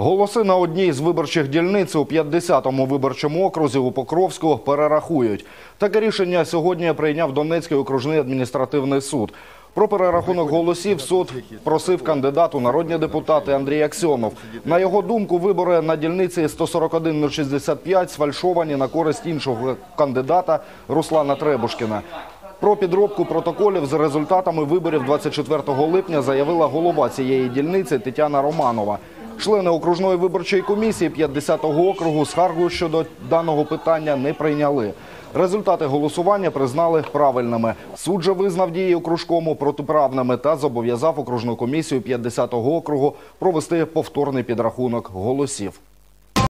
Голоси на одній з виборчих дільниць у 50-му виборчому окрузі у Покровську перерахують. Таке рішення сьогодні прийняв Донецький окружний адміністративний суд. Про перерахунок голосів суд просив кандидат у народні депутати Андрій Аксьонов. На його думку, вибори на дільниці 141-065 сфальшовані на користь іншого кандидата Руслана Требушкіна. Про підробку протоколів з результатами виборів 24 липня заявила голова цієї дільниці Тетяна Романова. Члени окружної виборчої комісії 50-го округу скаргу щодо даного питання не прийняли. Результати голосування признали правильними. Суд же визнав дії окружкому протиправними та зобов'язав окружну комісію 50-го округу провести повторний підрахунок голосів.